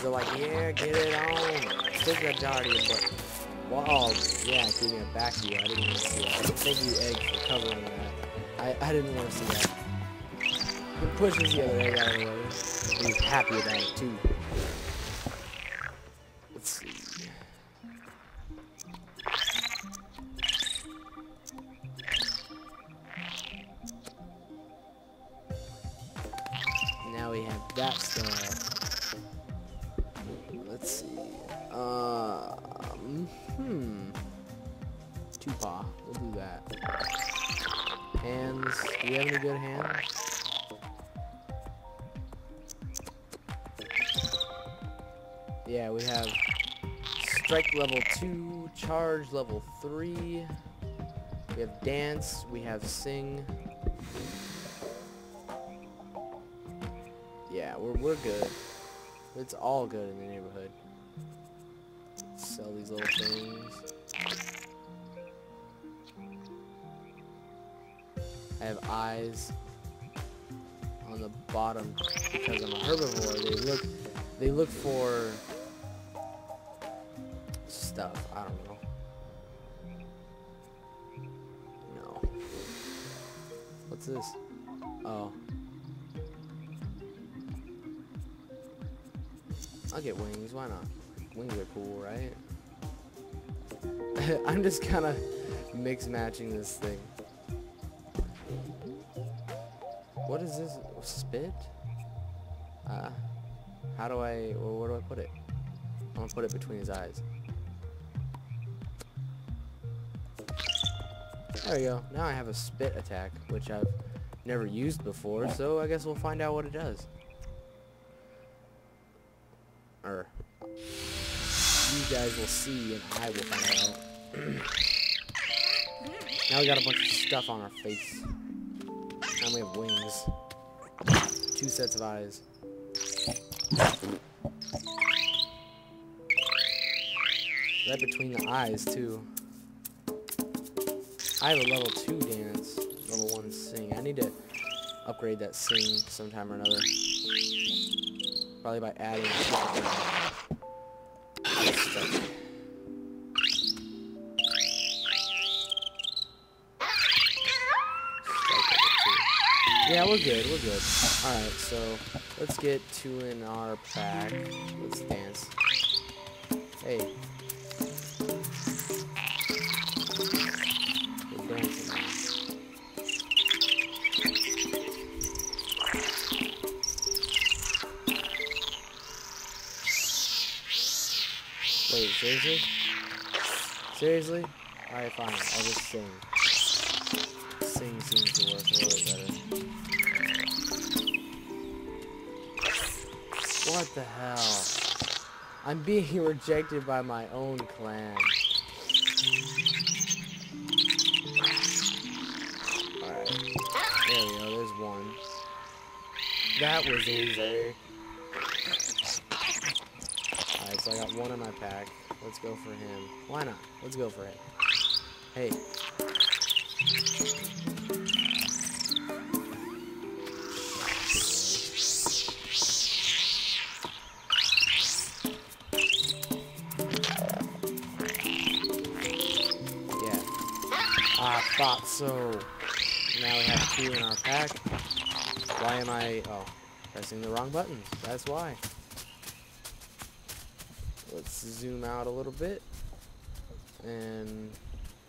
are like, yeah, get it on. Jar to your butt. Well, oh, yeah, keeping it back you. I didn't want to see that. Thank you, Egg, for covering that. I, I didn't want to see that. He pushes the other egg out of the way. He's happy about it, too. Let's see. Now we have that stuff. We have any good hands? Yeah, we have strike level 2, charge level 3. We have dance, we have sing. Yeah, we're, we're good. It's all good in the neighborhood. Sell these little things. Have eyes on the bottom because I'm a herbivore. They look they look for stuff. I don't know. No. What's this? Oh. I'll get wings. Why not? Wings are cool, right? I'm just kind of mix matching this thing. What is this? Spit? Uh, how do I, well, where do I put it? I'm gonna put it between his eyes. There we go. Now I have a spit attack, which I've never used before, so I guess we'll find out what it does. Or, you guys will see and I will find out. now we got a bunch of stuff on our face. And we have wings. Two sets of eyes. Right between the eyes, too. I have a level 2 dance, level 1 sing. I need to upgrade that sing sometime or another. Probably by adding stuff. Yeah, we're good, we're good. Alright, so let's get two in our pack. Let's dance. Hey. Wait, seriously? Seriously? Alright, fine. I'll just sing. Sing seems to work a little better. What the hell? I'm being rejected by my own clan. Alright. There we go, there's one. That was easy. Alright, so I got one in my pack. Let's go for him. Why not? Let's go for him. Hey. So. Now we have two in our pack. Why am I... Oh, pressing the wrong buttons. That's why. Let's zoom out a little bit. And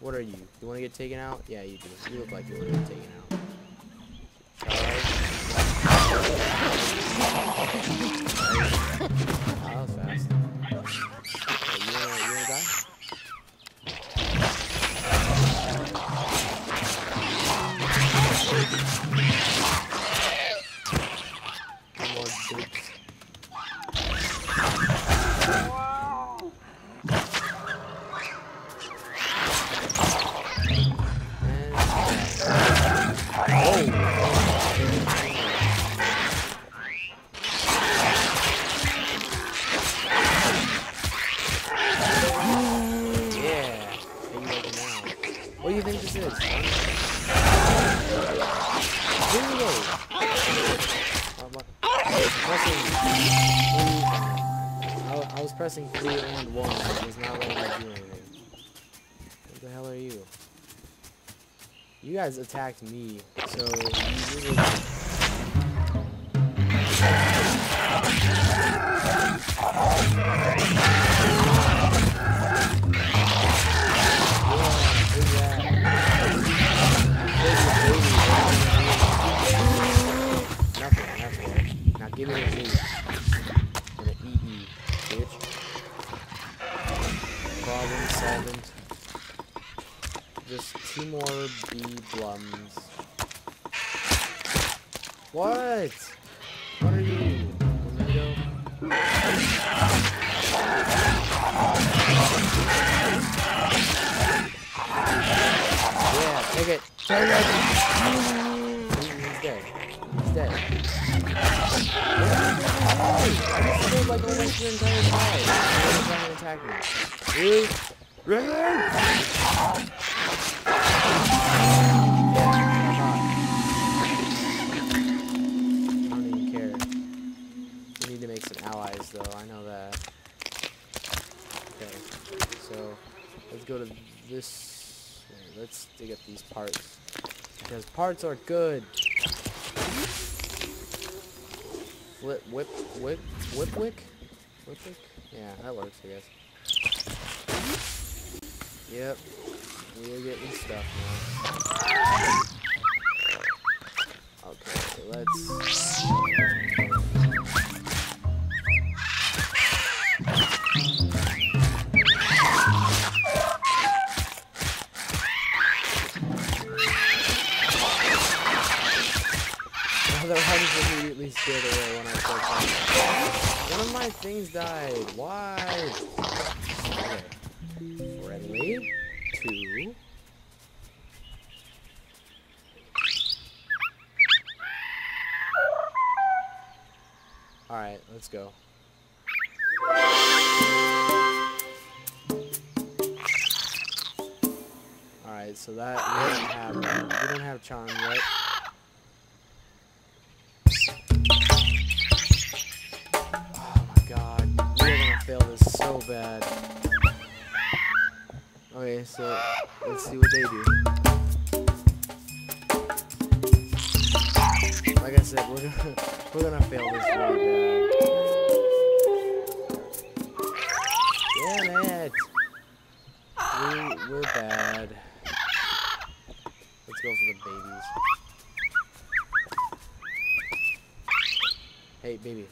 what are you? You want to get taken out? Yeah, you do. You look like you want to get taken out. Uh, what- I was pressing three and one. It was not letting me do anything. What the hell are you? You guys attacked me, so you really What? What are you? Yeah, take it. Take it. He's dead. He's dead like almost your entire side. Really? Really? Go to this. Let's dig up these parts. Because parts are good. Flip, whip, whip, whip, wick? Whip, wick? Yeah, that works, I guess. Yep. We're getting stuff now. Okay, let's... things died. Why? Okay. Friendly. Two. Alright, let's go. Alright, so that we don't have we don't have charm yet. Bad. Okay, so let's see what they do. Like I said, we're gonna we're gonna fail this really bad. Damn it! We we're bad. Let's go for the babies. Hey, baby.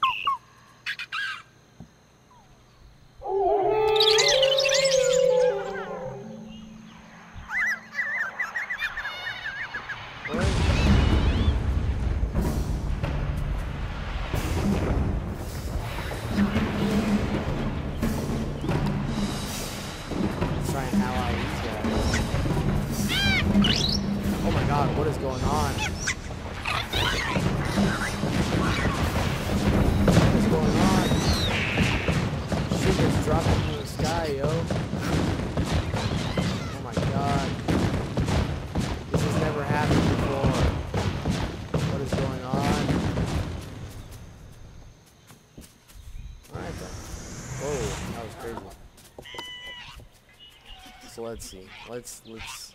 Let's see. Let's let's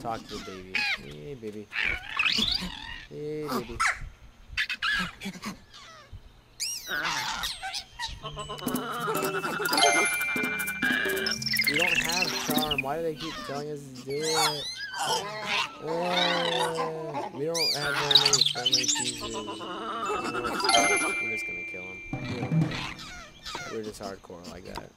talk to the baby. Hey baby. Hey baby. We don't have charm. Why do they keep telling us to do it? Uh, we don't have very many friendly pieces. We're just gonna kill him. We're just hardcore like that.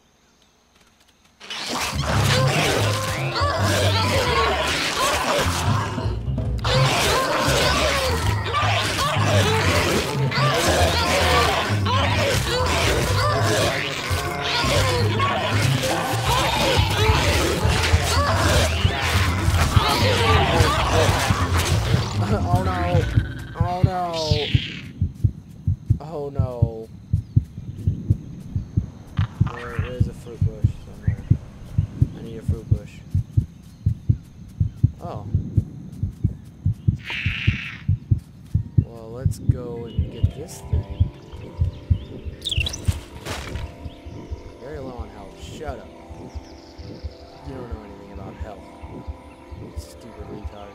Shut up. You don't know anything about health. Stupid retard.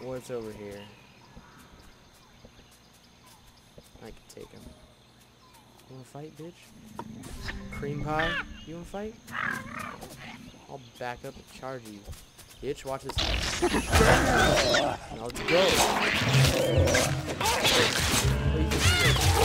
What's over here? I can take him. You wanna fight, bitch? Cream pie? You wanna fight? I'll back up and charge you. Bitch, watch this. now let's go. Dead,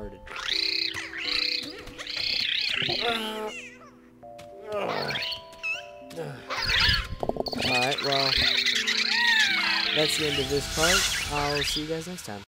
retarded. Alright, well, that's the end of this part. I'll see you guys next time.